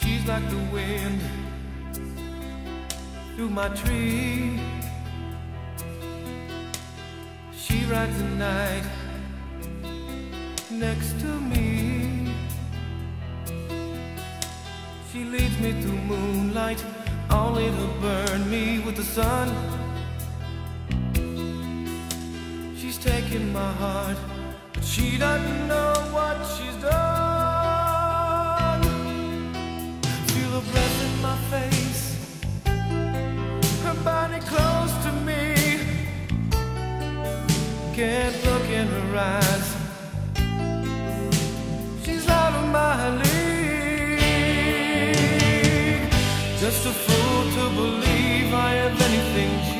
She's like the wind through my tree. She rides the night next to me. She leads me through moonlight, only to burn me with the sun. She's taking my heart, but she doesn't Can't look in her eyes. She's out of my league. Just a fool to believe I have anything